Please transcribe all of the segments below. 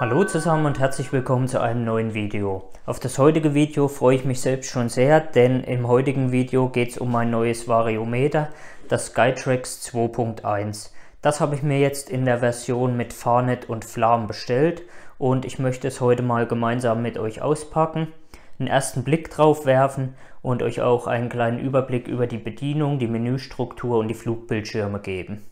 Hallo zusammen und herzlich willkommen zu einem neuen Video. Auf das heutige Video freue ich mich selbst schon sehr, denn im heutigen Video geht es um mein neues Variometer, das Skytrax 2.1. Das habe ich mir jetzt in der Version mit Farnet und Flam bestellt und ich möchte es heute mal gemeinsam mit euch auspacken, einen ersten Blick drauf werfen und euch auch einen kleinen Überblick über die Bedienung, die Menüstruktur und die Flugbildschirme geben.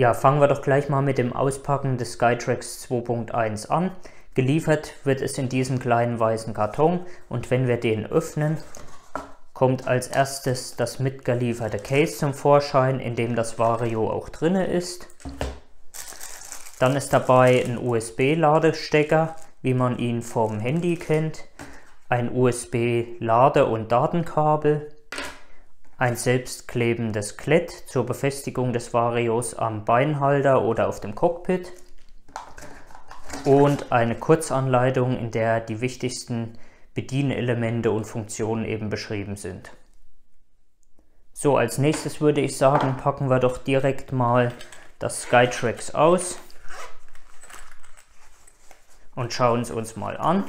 Ja, fangen wir doch gleich mal mit dem Auspacken des Skytrax 2.1 an. Geliefert wird es in diesem kleinen weißen Karton und wenn wir den öffnen, kommt als erstes das mitgelieferte Case zum Vorschein, in dem das Vario auch drin ist. Dann ist dabei ein USB-Ladestecker, wie man ihn vom Handy kennt, ein USB-Lade- und Datenkabel, ein selbstklebendes Klett zur Befestigung des Varios am Beinhalter oder auf dem Cockpit und eine Kurzanleitung, in der die wichtigsten Bedienelemente und Funktionen eben beschrieben sind. So, als nächstes würde ich sagen, packen wir doch direkt mal das Skytrax aus und schauen es uns mal an.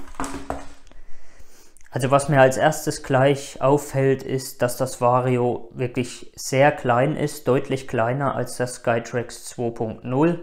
Also was mir als erstes gleich auffällt, ist, dass das Vario wirklich sehr klein ist, deutlich kleiner als das Skytrax 2.0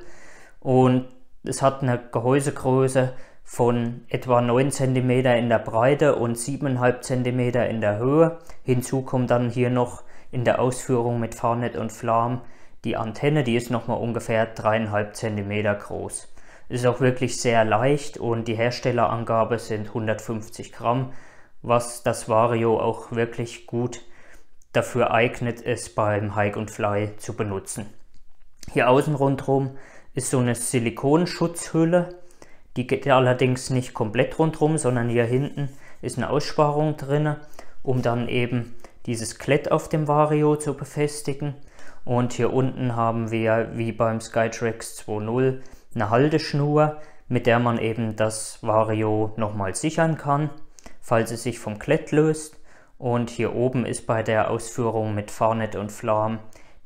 und es hat eine Gehäusegröße von etwa 9 cm in der Breite und 7,5 cm in der Höhe. Hinzu kommt dann hier noch in der Ausführung mit Farnet und Flam die Antenne, die ist nochmal ungefähr 3,5 cm groß. Ist auch wirklich sehr leicht und die Herstellerangabe sind 150 Gramm was das Vario auch wirklich gut dafür eignet, es beim Hike und Fly zu benutzen. Hier außen rundherum ist so eine Silikonschutzhülle, die geht allerdings nicht komplett rundherum, sondern hier hinten ist eine Aussparung drin, um dann eben dieses Klett auf dem Vario zu befestigen. Und hier unten haben wir wie beim Skytrax 2.0 eine Halteschnur, mit der man eben das Vario nochmal sichern kann falls es sich vom Klett löst. Und hier oben ist bei der Ausführung mit Farnet und Flam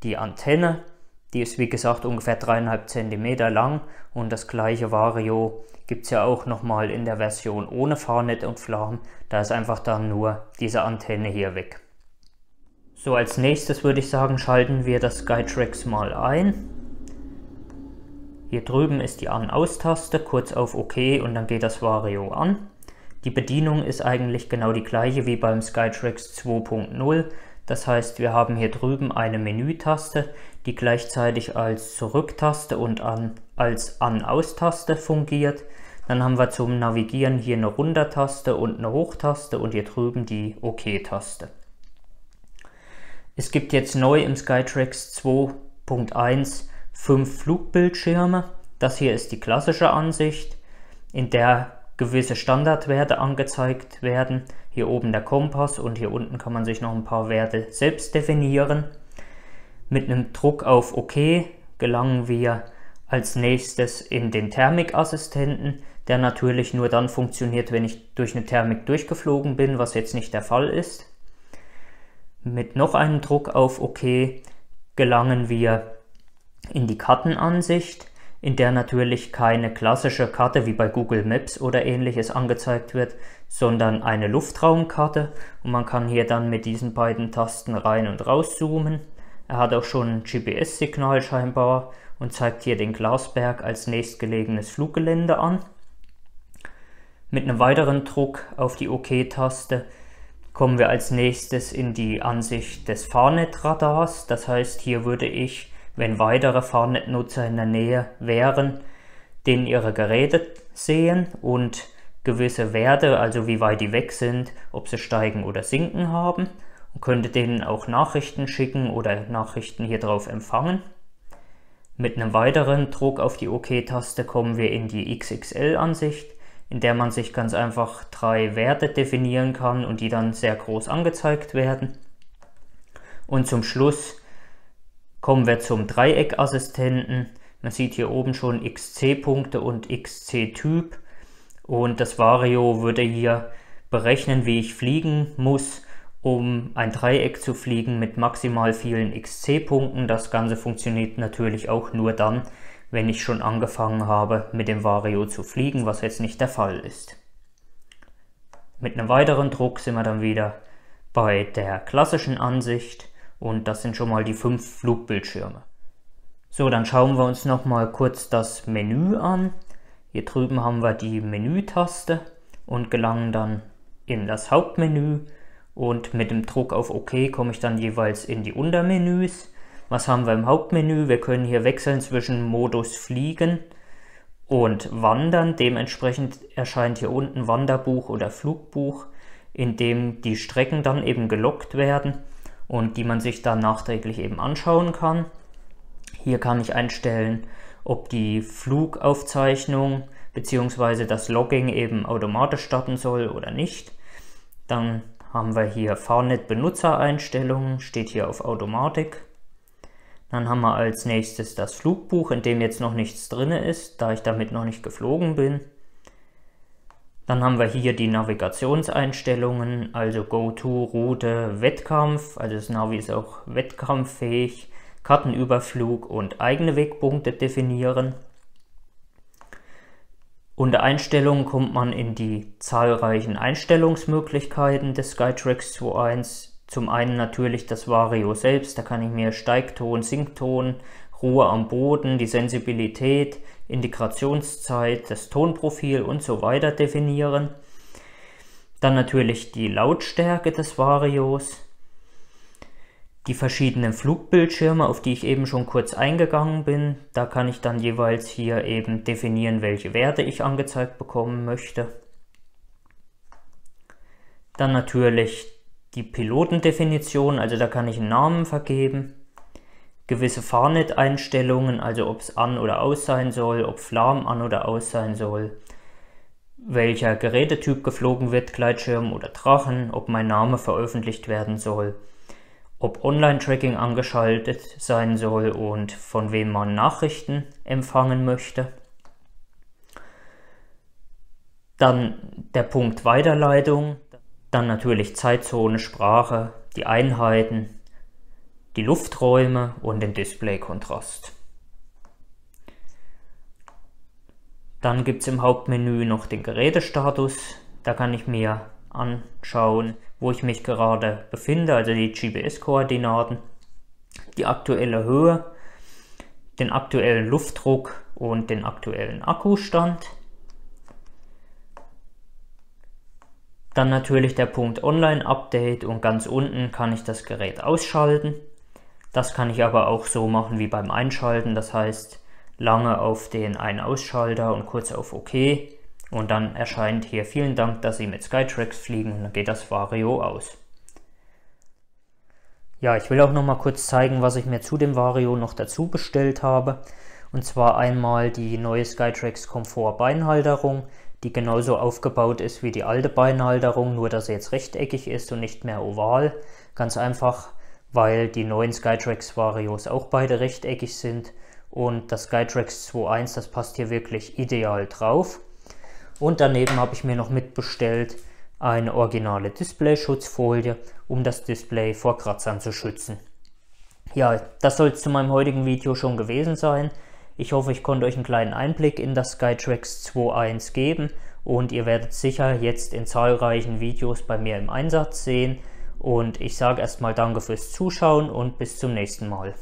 die Antenne. Die ist wie gesagt ungefähr 3,5 cm lang und das gleiche Vario gibt es ja auch nochmal in der Version ohne Farnet und Flam. Da ist einfach dann nur diese Antenne hier weg. So, als nächstes würde ich sagen, schalten wir das Skytrax mal ein. Hier drüben ist die An-Aus-Taste, kurz auf OK und dann geht das Vario an. Die Bedienung ist eigentlich genau die gleiche wie beim Skytrax 2.0. Das heißt, wir haben hier drüben eine Menütaste, die gleichzeitig als Zurücktaste und an, als An-Aus-Taste fungiert. Dann haben wir zum Navigieren hier eine Runtertaste und eine Hochtaste und hier drüben die OK-Taste. Es gibt jetzt neu im Skytrax 2.1 fünf Flugbildschirme. Das hier ist die klassische Ansicht, in der gewisse Standardwerte angezeigt werden. Hier oben der Kompass und hier unten kann man sich noch ein paar Werte selbst definieren. Mit einem Druck auf OK gelangen wir als nächstes in den Thermikassistenten, der natürlich nur dann funktioniert, wenn ich durch eine Thermik durchgeflogen bin, was jetzt nicht der Fall ist. Mit noch einem Druck auf OK gelangen wir in die Kartenansicht in der natürlich keine klassische Karte wie bei Google Maps oder ähnliches angezeigt wird, sondern eine Luftraumkarte und man kann hier dann mit diesen beiden Tasten rein und raus zoomen. Er hat auch schon ein GPS-Signal scheinbar und zeigt hier den Glasberg als nächstgelegenes Fluggelände an. Mit einem weiteren Druck auf die OK-Taste kommen wir als nächstes in die Ansicht des Fahrnetradars. Das heißt, hier würde ich wenn weitere Farnet-Nutzer in der Nähe wären, denen ihre Geräte sehen und gewisse Werte, also wie weit die weg sind, ob sie steigen oder sinken haben und könnte denen auch Nachrichten schicken oder Nachrichten hier drauf empfangen. Mit einem weiteren Druck auf die OK-Taste kommen wir in die XXL-Ansicht, in der man sich ganz einfach drei Werte definieren kann und die dann sehr groß angezeigt werden. Und zum Schluss Kommen wir zum Dreieckassistenten. Man sieht hier oben schon XC-Punkte und XC-Typ. Und das Vario würde hier berechnen, wie ich fliegen muss, um ein Dreieck zu fliegen mit maximal vielen XC-Punkten. Das Ganze funktioniert natürlich auch nur dann, wenn ich schon angefangen habe mit dem Vario zu fliegen, was jetzt nicht der Fall ist. Mit einem weiteren Druck sind wir dann wieder bei der klassischen Ansicht und das sind schon mal die fünf Flugbildschirme. So, dann schauen wir uns noch mal kurz das Menü an. Hier drüben haben wir die Menütaste und gelangen dann in das Hauptmenü und mit dem Druck auf OK komme ich dann jeweils in die Untermenüs. Was haben wir im Hauptmenü? Wir können hier wechseln zwischen Modus Fliegen und Wandern. Dementsprechend erscheint hier unten Wanderbuch oder Flugbuch, in dem die Strecken dann eben gelockt werden und die man sich dann nachträglich eben anschauen kann. Hier kann ich einstellen, ob die Flugaufzeichnung bzw. das Logging eben automatisch starten soll oder nicht. Dann haben wir hier Fahrnet Benutzereinstellungen, steht hier auf Automatik. Dann haben wir als nächstes das Flugbuch, in dem jetzt noch nichts drin ist, da ich damit noch nicht geflogen bin. Dann haben wir hier die Navigationseinstellungen, also Go-To, Route, Wettkampf, also das Navi ist auch wettkampffähig, Kartenüberflug und eigene Wegpunkte definieren. Unter Einstellungen kommt man in die zahlreichen Einstellungsmöglichkeiten des Skytrax 2.1. Zum einen natürlich das Vario selbst, da kann ich mir Steigton, Sinkton, Ruhe am Boden, die Sensibilität, Integrationszeit, das Tonprofil und so weiter definieren. Dann natürlich die Lautstärke des Varios, die verschiedenen Flugbildschirme, auf die ich eben schon kurz eingegangen bin. Da kann ich dann jeweils hier eben definieren, welche Werte ich angezeigt bekommen möchte. Dann natürlich die Pilotendefinition, also da kann ich einen Namen vergeben. Gewisse Fahrnet-Einstellungen, also ob es an oder aus sein soll, ob Flam an oder aus sein soll. Welcher Gerätetyp geflogen wird, Gleitschirm oder Drachen, ob mein Name veröffentlicht werden soll ob Online-Tracking angeschaltet sein soll und von wem man Nachrichten empfangen möchte. Dann der Punkt Weiterleitung, dann natürlich Zeitzone, Sprache, die Einheiten, die Lufträume und den Displaykontrast. Dann gibt es im Hauptmenü noch den Gerätestatus. Da kann ich mir anschauen, wo ich mich gerade befinde, also die GPS-Koordinaten, die aktuelle Höhe, den aktuellen Luftdruck und den aktuellen Akkustand. Dann natürlich der Punkt Online-Update und ganz unten kann ich das Gerät ausschalten. Das kann ich aber auch so machen wie beim Einschalten, das heißt lange auf den Ein-Ausschalter und kurz auf OK und dann erscheint hier vielen Dank, dass Sie mit Skytrax fliegen und dann geht das Vario aus. Ja, ich will auch noch mal kurz zeigen, was ich mir zu dem Vario noch dazu bestellt habe. Und zwar einmal die neue Skytrax Komfort Beinhalterung, die genauso aufgebaut ist wie die alte Beinhalterung, nur dass sie jetzt rechteckig ist und nicht mehr oval. Ganz einfach, weil die neuen Skytrax Varios auch beide rechteckig sind und das Skytrax 2.1, das passt hier wirklich ideal drauf. Und daneben habe ich mir noch mitbestellt eine originale Display-Schutzfolie, um das Display vor Kratzern zu schützen. Ja, das soll es zu meinem heutigen Video schon gewesen sein. Ich hoffe, ich konnte euch einen kleinen Einblick in das Skytrax 2.1 geben und ihr werdet sicher jetzt in zahlreichen Videos bei mir im Einsatz sehen. Und ich sage erstmal danke fürs Zuschauen und bis zum nächsten Mal.